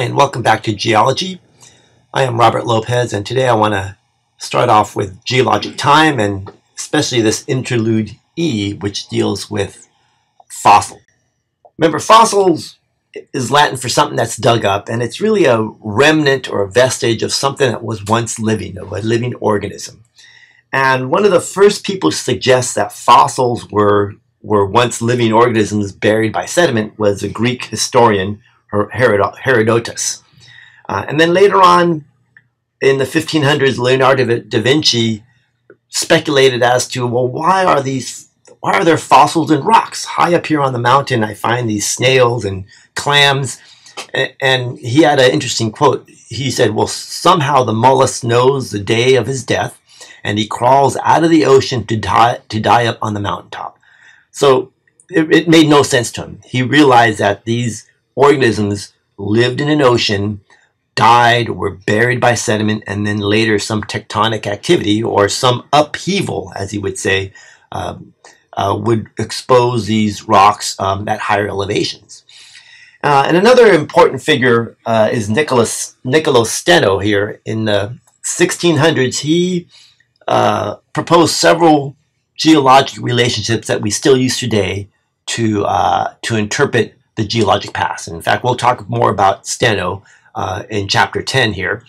Hi, and welcome back to Geology. I am Robert Lopez, and today I want to start off with geologic time and especially this interlude E, which deals with fossil. Remember, fossils is Latin for something that's dug up, and it's really a remnant or a vestige of something that was once living, of a living organism. And one of the first people to suggest that fossils were, were once living organisms buried by sediment was a Greek historian Herodotus. Uh, and then later on in the 1500s, Leonardo da Vinci speculated as to, well, why are these, why are there fossils in rocks? High up here on the mountain, I find these snails and clams. And he had an interesting quote. He said, well, somehow the mollusk knows the day of his death and he crawls out of the ocean to die, to die up on the mountaintop. So it, it made no sense to him. He realized that these organisms lived in an ocean, died, were buried by sediment, and then later some tectonic activity or some upheaval, as he would say, um, uh, would expose these rocks um, at higher elevations. Uh, and another important figure uh, is Nicholas Niccolo Steno here in the 1600s. He uh, proposed several geologic relationships that we still use today to uh, to interpret the geologic past. And in fact, we'll talk more about Steno uh, in chapter 10 here.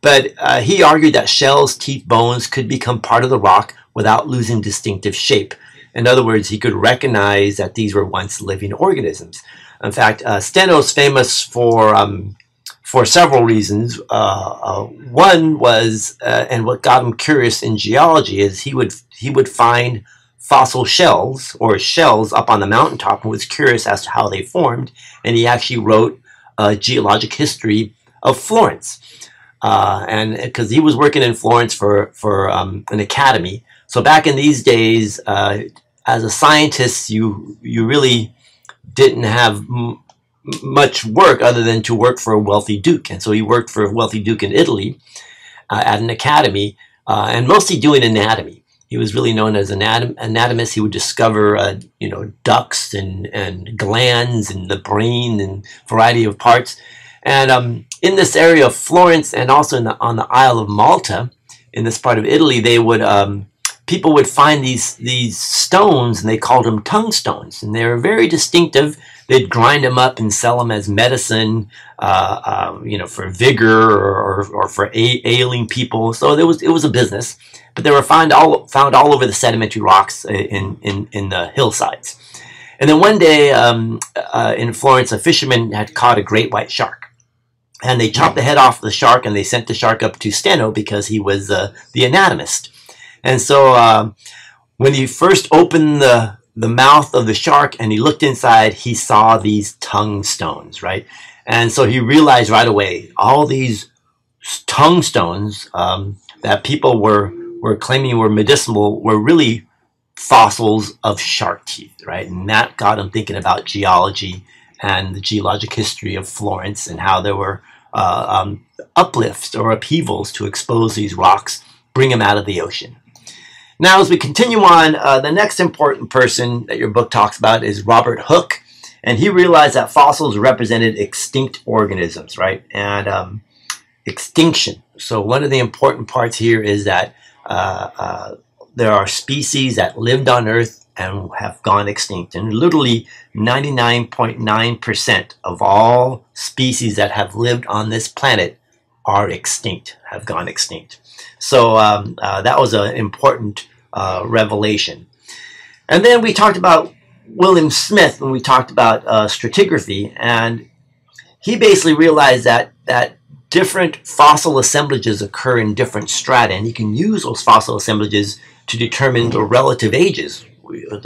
But uh, he argued that shells, teeth, bones could become part of the rock without losing distinctive shape. In other words, he could recognize that these were once living organisms. In fact, uh, Steno is famous for um, for several reasons. Uh, uh, one was, uh, and what got him curious in geology is he would he would find fossil shells or shells up on the mountaintop and was curious as to how they formed. And he actually wrote a geologic history of Florence. Uh, and because he was working in Florence for, for um, an academy. So back in these days, uh, as a scientist, you, you really didn't have much work other than to work for a wealthy duke. And so he worked for a wealthy duke in Italy uh, at an academy uh, and mostly doing anatomy. He was really known as an atom, anatomist. He would discover, uh, you know, ducts and, and glands and the brain and variety of parts. And um, in this area of Florence and also the, on the Isle of Malta, in this part of Italy, they would um, people would find these these stones and they called them tongue stones, and they were very distinctive. They'd grind them up and sell them as medicine, uh, uh, you know, for vigor or, or, for ailing people. So there was it was a business but they were found all found all over the sedimentary rocks in in, in the hillsides. And then one day um, uh, in Florence, a fisherman had caught a great white shark, and they chopped the head off the shark and they sent the shark up to Steno because he was uh, the anatomist. And so uh, when he first opened the the mouth of the shark and he looked inside, he saw these tongue stones, right? And so he realized right away all these tongue stones um, that people were were claiming were medicinal were really fossils of shark teeth, right? And that got him thinking about geology and the geologic history of Florence and how there were uh, um, uplifts or upheavals to expose these rocks, bring them out of the ocean. Now, as we continue on, uh, the next important person that your book talks about is Robert Hooke, and he realized that fossils represented extinct organisms, right? And um, extinction. So one of the important parts here is that there are species that lived on Earth and have gone extinct. And literally 99.9% of all species that have lived on this planet are extinct, have gone extinct. So um, uh, that was an important uh, revelation. And then we talked about William Smith when we talked about uh, stratigraphy, and he basically realized that that different fossil assemblages occur in different strata, and you can use those fossil assemblages to determine the relative ages.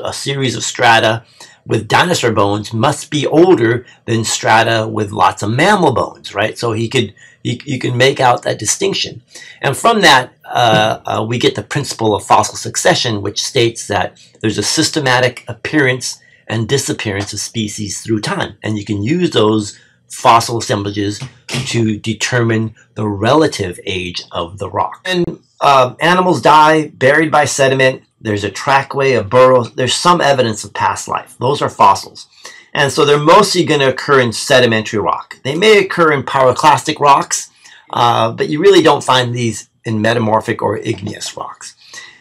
A series of strata with dinosaur bones must be older than strata with lots of mammal bones, right? So he could you, you can make out that distinction. And from that, uh, uh, we get the principle of fossil succession, which states that there's a systematic appearance and disappearance of species through time. And you can use those fossil assemblages to determine the relative age of the rock. And uh, animals die buried by sediment. There's a trackway, a burrow. There's some evidence of past life. Those are fossils. And so they're mostly going to occur in sedimentary rock. They may occur in pyroclastic rocks, uh, but you really don't find these in metamorphic or igneous rocks.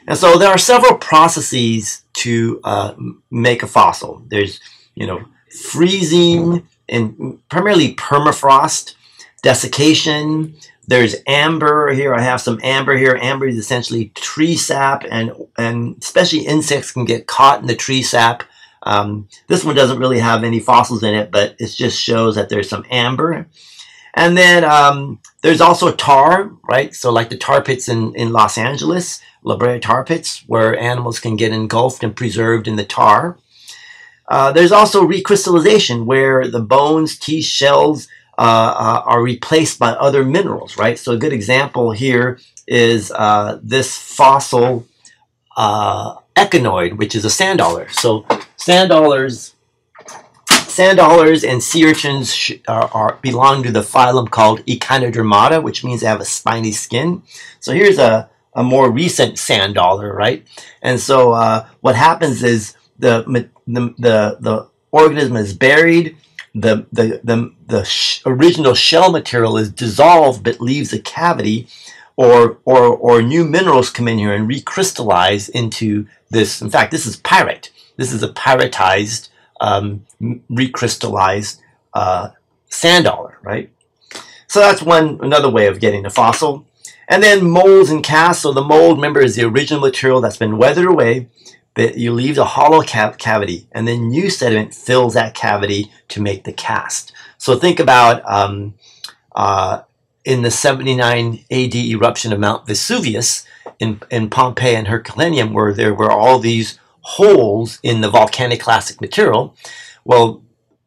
And so there are several processes to uh, make a fossil. There's, you know, freezing and primarily permafrost, desiccation. There's amber here. I have some amber here. Amber is essentially tree sap, and and especially insects can get caught in the tree sap. Um, this one doesn't really have any fossils in it, but it just shows that there's some amber. And then um, there's also tar, right? So like the tar pits in, in Los Angeles, La Brea tar pits, where animals can get engulfed and preserved in the tar. Uh, there's also recrystallization, where the bones, teeth, shells uh, uh, are replaced by other minerals, right? So a good example here is uh, this fossil echinoid, which is a sand dollar. So sand dollars Sand dollars and sea urchins are, are, belong to the phylum called Echinodermata, which means they have a spiny skin. So here's a, a more recent sand dollar, right? And so uh, what happens is the, the, the, the organism is buried, the, the, the, the sh original shell material is dissolved but leaves a cavity, or, or, or new minerals come in here and recrystallize into this. In fact, this is pyrite. This is a pyritized um, recrystallized uh, sand dollar, right? So that's one another way of getting a fossil. And then molds and casts. So the mold, remember, is the original material that's been weathered away. But you leave the hollow cavity, and then new sediment fills that cavity to make the cast. So think about um, uh, in the 79 AD eruption of Mount Vesuvius in, in Pompeii and Herculaneum, where there were all these holes in the volcanic clastic material. Well,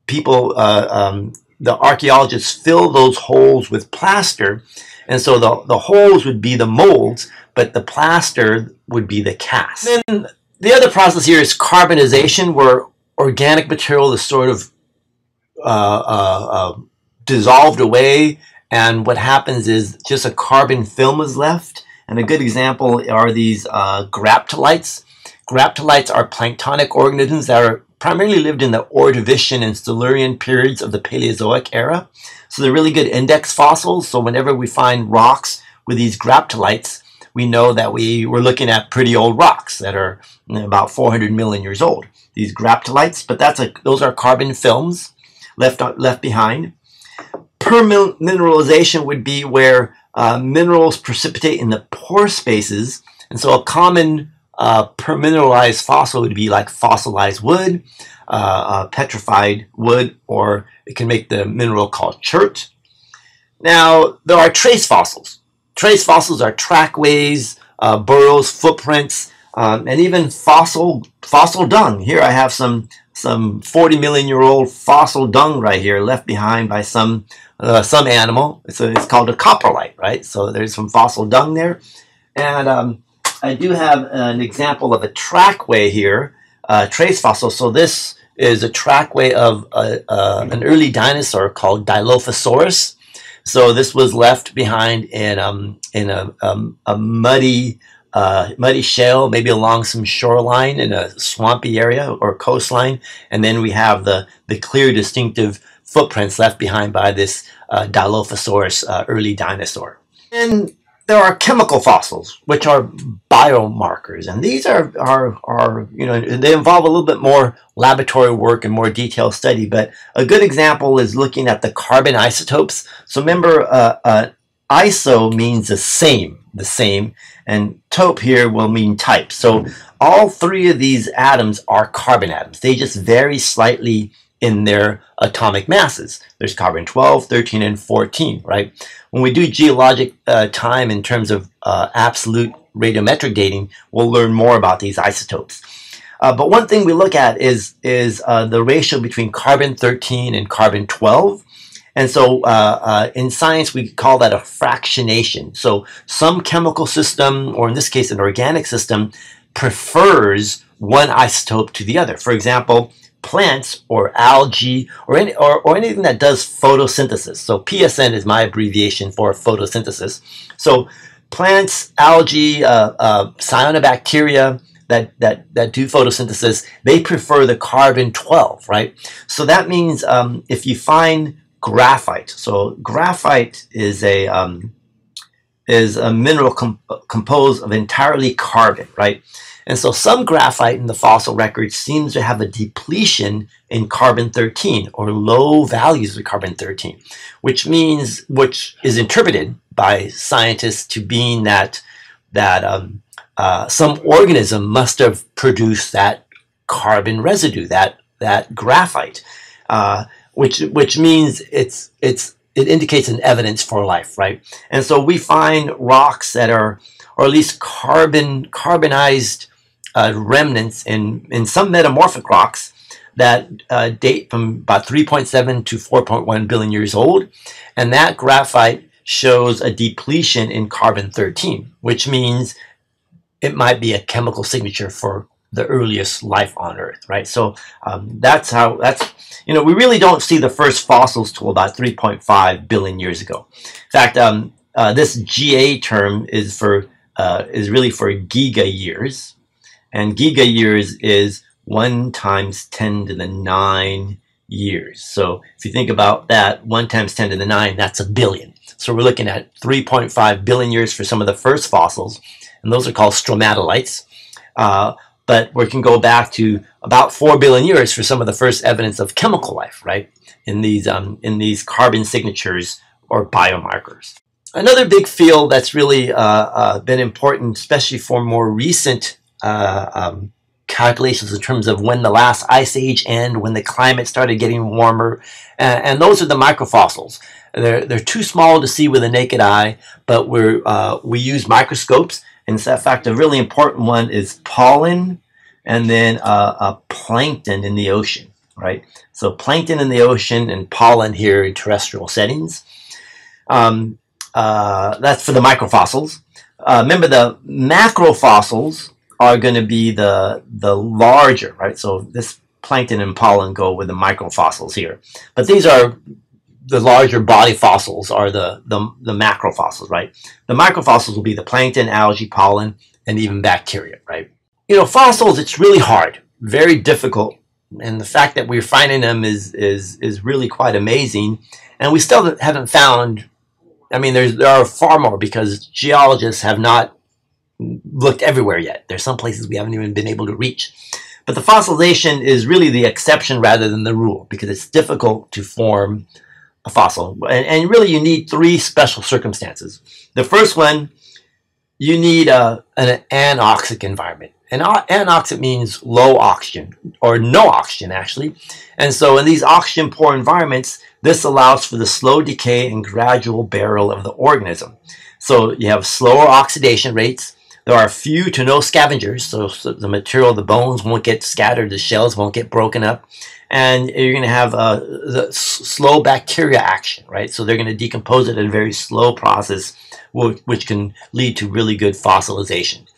people, uh, um, the archaeologists fill those holes with plaster, and so the, the holes would be the molds, but the plaster would be the cast. Then the other process here is carbonization, where organic material is sort of uh, uh, uh dissolved away, and what happens is just a carbon film is left. And a good example are these uh, graptolites. Graptolites are planktonic organisms that are primarily lived in the Ordovician and Silurian periods of the Paleozoic era. So they're really good index fossils. So whenever we find rocks with these graptolites, we know that we were looking at pretty old rocks that are about 400 million years old. These graptolites, but that's a, those are carbon films left, left behind. Permineralization would be where uh, minerals precipitate in the pore spaces. And so a common uh, permineralized fossil would be like fossilized wood, uh, uh, petrified wood, or it can make the mineral called chert. Now, there are trace fossils. Trace fossils are trackways, uh, burrows, footprints, um, and even fossil fossil dung. Here I have some some 40 million year old fossil dung right here left behind by some uh, some animal. It's, a, it's called a coprolite, right? So there's some fossil dung there. And um, I do have an example of a trackway here, uh, trace fossil. So this is a trackway of a, uh, an early dinosaur called Dilophosaurus. So this was left behind in um, in a, um, a muddy uh, muddy shale, maybe along some shoreline in a swampy area or coastline, and then we have the the clear, distinctive footprints left behind by this uh, Dilophosaurus uh, early dinosaur. And there are chemical fossils, which are biomarkers, and these are, are, are, you know, they involve a little bit more laboratory work and more detailed study. But a good example is looking at the carbon isotopes. So remember, uh, uh, iso means the same, the same, and tope here will mean type. So all three of these atoms are carbon atoms. They just vary slightly in their atomic masses. There's carbon 12, 13, and 14, right? When we do geologic uh, time in terms of uh, absolute radiometric dating, we'll learn more about these isotopes. Uh, but one thing we look at is, is uh, the ratio between carbon 13 and carbon 12. And so uh, uh, in science, we call that a fractionation. So some chemical system, or in this case, an organic system, prefers one isotope to the other. For example, plants or algae or, any, or, or anything that does photosynthesis. So PSN is my abbreviation for photosynthesis. So plants, algae, uh, uh, cyanobacteria, that, that, that do photosynthesis, they prefer the carbon 12, right? So that means um, if you find graphite, so graphite is a, um, is a mineral com composed of entirely carbon, right? And so some graphite in the fossil record seems to have a depletion in carbon 13 or low values of carbon 13, which means, which is interpreted by scientists to being that, that um, uh, some organism must have produced that carbon residue, that, that graphite, uh, which, which means it's, it's, it indicates an evidence for life, right? And so we find rocks that are, or at least carbon, carbonized uh, remnants in, in some metamorphic rocks that uh, date from about 3.7 to 4.1 billion years old. And that graphite shows a depletion in carbon 13, which means it might be a chemical signature for the earliest life on Earth, right? So um, that's how, that's, you know, we really don't see the first fossils till about 3.5 billion years ago. In fact, um, uh, this GA term is for, uh, is really for giga years, and giga years is 1 times 10 to the 9 years. So if you think about that, 1 times 10 to the 9, that's a billion. So we're looking at 3.5 billion years for some of the first fossils, and those are called stromatolites. Uh, but we can go back to about 4 billion years for some of the first evidence of chemical life, right, in these, um, in these carbon signatures or biomarkers. Another big field that's really uh, uh, been important, especially for more recent uh, um, calculations in terms of when the last ice age ended, when the climate started getting warmer, and, and, those are the microfossils. They're, they're too small to see with the naked eye, but we're, uh, we use microscopes. And in fact, a really important one is pollen and then uh, a plankton in the ocean, right? So plankton in the ocean and pollen here in terrestrial settings. Um, uh, that's for the microfossils. Uh, remember the macrofossils are going to be the the larger, right? So this plankton and pollen go with the microfossils here, but these are the larger body fossils are the, the, the macrofossils, right? The microfossils will be the plankton, algae, pollen, and even bacteria, right? You know, fossils, it's really hard, very difficult. And the fact that we're finding them is, is, is really quite amazing. And we still haven't found, I mean, there's, there are far more because geologists have not looked everywhere yet. There's some places we haven't even been able to reach. But the fossilization is really the exception rather than the rule because it's difficult to form a fossil. And, and really you need three special circumstances. The first one, you need a, an anoxic environment. And anoxic means low oxygen or no oxygen actually. And so in these oxygen poor environments, this allows for the slow decay and gradual burial of the organism. So you have slower oxidation rates, there are few to no scavengers, so, the material, the bones won't get scattered, the shells won't get broken up, and you're going to have uh, the slow bacteria action, right? So they're going to decompose it in a very slow process, which can lead to really good fossilization.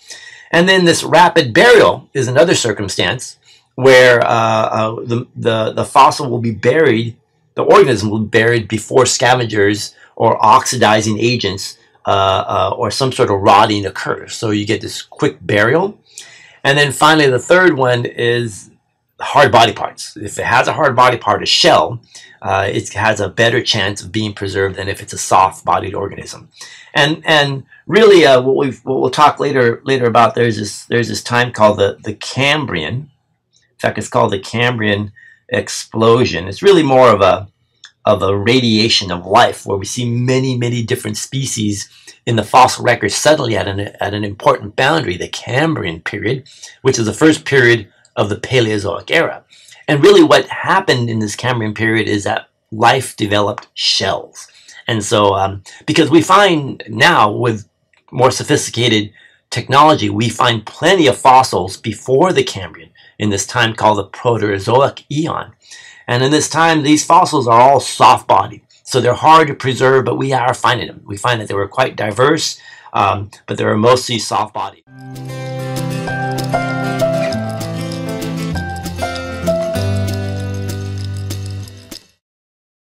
And then this rapid burial is another circumstance where uh, uh, the, the, the fossil will be buried, the organism will be buried before scavengers or oxidizing agents uh, or some sort of rotting occurs. So you get this quick burial. And then finally, the third one is hard body parts. If it has a hard body part, a shell, uh, it has a better chance of being preserved than if it's a soft-bodied organism. And and really, uh, what we what we'll talk later later about there's this there's this time called the the Cambrian. In fact, it's called the Cambrian explosion. It's really more of a of a radiation of life where we see many, many different species in the fossil record suddenly at an, at an important boundary, the Cambrian period, which is the first period of the Paleozoic era. And really what happened in this Cambrian period is that life developed shells. And so, um, because we find now with more sophisticated technology, we find plenty of fossils before the Cambrian in this time called the Proterozoic eon. And in this time, these fossils are all soft-bodied. So they're hard to preserve, but we are finding them. We find that they were quite diverse, um, but they were mostly soft-bodied.